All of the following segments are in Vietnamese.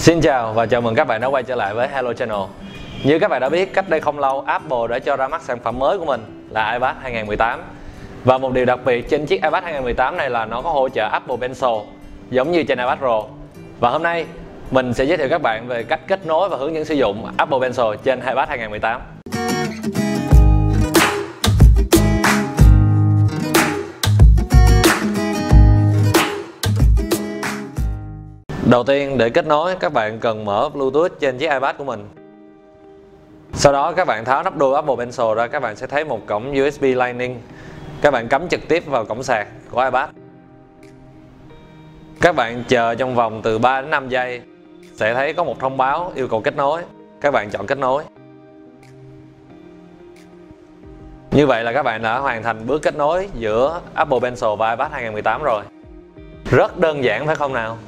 Xin chào và chào mừng các bạn đã quay trở lại với Hello Channel. Như các bạn đã biết, cách đây không lâu Apple đã cho ra mắt sản phẩm mới của mình là iPad 2018 Và một điều đặc biệt trên chiếc iPad 2018 này là nó có hỗ trợ Apple Pencil giống như trên iPad Pro. Và hôm nay mình sẽ giới thiệu các bạn về cách kết nối và hướng dẫn sử dụng Apple Pencil trên iPad 2018 Đầu tiên, để kết nối, các bạn cần mở Bluetooth trên chiếc iPad của mình. Sau đó, các bạn tháo nắp đuôi Apple Pencil ra, các bạn sẽ thấy một cổng USB Lightning. Các bạn cắm trực tiếp vào cổng sạc của iPad. Các bạn chờ trong vòng từ 3 đến 5 giây, sẽ thấy có một thông báo yêu cầu kết nối. Các bạn chọn kết nối. Như vậy là các bạn đã hoàn thành bước kết nối giữa Apple Pencil và iPad 2018 rồi. Rất đơn giản, phải không nào?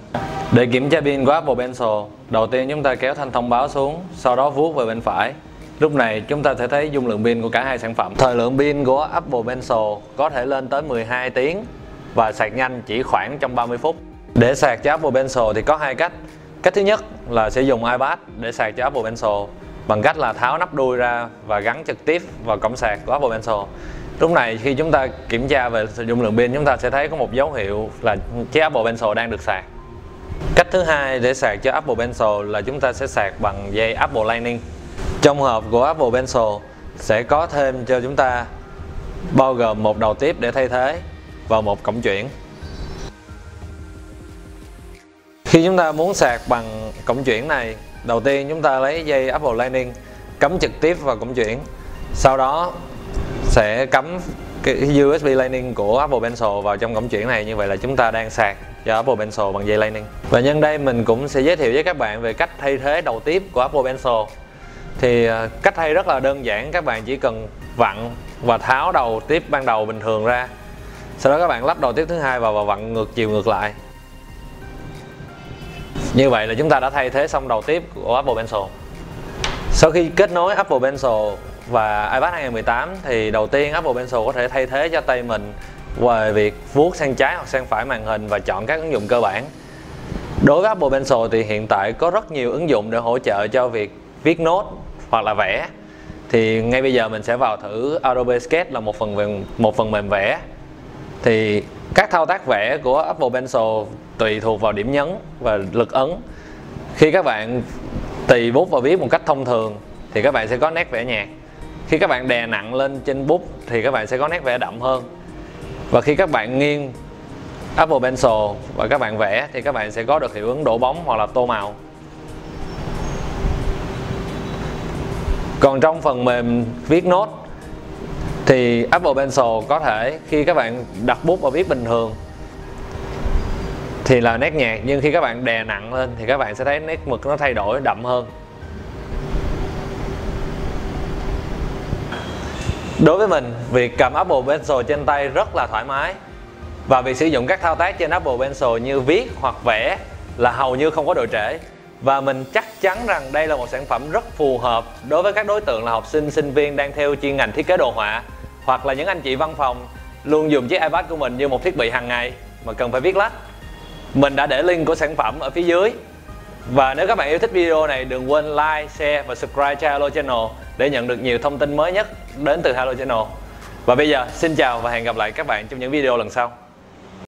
Để kiểm tra pin của Apple Pencil, đầu tiên chúng ta kéo thanh thông báo xuống, sau đó vuốt về bên phải. Lúc này chúng ta sẽ thấy dung lượng pin của cả hai sản phẩm. Thời lượng pin của Apple Pencil có thể lên tới 12 tiếng và sạc nhanh chỉ khoảng trong 30 phút. Để sạc cho Apple Pencil thì có hai cách. Cách thứ nhất là sử dụng iPad để sạc cho Apple Pencil bằng cách là tháo nắp đuôi ra và gắn trực tiếp vào cổng sạc của Apple Pencil. Lúc này khi chúng ta kiểm tra về sử dụng lượng pin chúng ta sẽ thấy có một dấu hiệu là chiếc Apple Pencil đang được sạc. Thứ hai để sạc cho Apple Pencil là chúng ta sẽ sạc bằng dây Apple Lightning. Trong hộp của Apple Pencil sẽ có thêm cho chúng ta bao gồm một đầu tiếp để thay thế và một cổng chuyển. Khi chúng ta muốn sạc bằng cổng chuyển này, đầu tiên chúng ta lấy dây Apple Lightning cắm trực tiếp vào cổng chuyển. Sau đó sẽ cắm cái USB Lightning của Apple Pencil vào trong cổng chuyển này như vậy là chúng ta đang sạc do Apple Pencil bằng dây Lightning. Và nhân đây mình cũng sẽ giới thiệu với các bạn về cách thay thế đầu tiếp của Apple Pencil. Thì à, cách thay rất là đơn giản, các bạn chỉ cần vặn và tháo đầu tiếp ban đầu bình thường ra. Sau đó các bạn lắp đầu tiếp thứ hai vào và vặn ngược chiều ngược lại. Như vậy là chúng ta đã thay thế xong đầu tiếp của Apple Pencil. Sau khi kết nối Apple Pencil và iPad 2018 thì đầu tiên Apple Pencil có thể thay thế cho tay mình về việc vuốt sang trái hoặc sang phải màn hình và chọn các ứng dụng cơ bản đối với Apple Pencil thì hiện tại có rất nhiều ứng dụng để hỗ trợ cho việc viết nốt hoặc là vẽ. Thì ngay bây giờ mình sẽ vào thử Adobe Sketch là một phần mềm, một phần mềm vẽ. Thì các thao tác vẽ của Apple Pencil tùy thuộc vào điểm nhấn và lực ấn. Khi các bạn tì bút và viết một cách thông thường thì các bạn sẽ có nét vẽ nhạt. Khi các bạn đè nặng lên trên bút thì các bạn sẽ có nét vẽ đậm hơn và khi các bạn nghiêng Apple Pencil và các bạn vẽ thì các bạn sẽ có được hiệu ứng đổ bóng hoặc là tô màu. Còn trong phần mềm viết nốt thì Apple Pencil có thể khi các bạn đặt bút và viết bình thường thì là nét nhạt nhưng khi các bạn đè nặng lên thì các bạn sẽ thấy nét mực nó thay đổi đậm hơn. Đối với mình, việc cầm Apple Pencil trên tay rất là thoải mái. Và việc sử dụng các thao tác trên Apple Pencil như viết hoặc vẽ là hầu như không có độ trễ. Và mình chắc chắn rằng đây là một sản phẩm rất phù hợp đối với các đối tượng là học sinh, sinh viên đang theo chuyên ngành thiết kế đồ họa hoặc là những anh chị văn phòng luôn dùng chiếc iPad của mình như một thiết bị hàng ngày mà cần phải viết lách. Mình đã để link của sản phẩm ở phía dưới và nếu các bạn yêu thích video này đừng quên like, share và subscribe cho Hello Channel để nhận được nhiều thông tin mới nhất đến từ Hello Channel. Và bây giờ xin chào và hẹn gặp lại các bạn trong những video lần sau.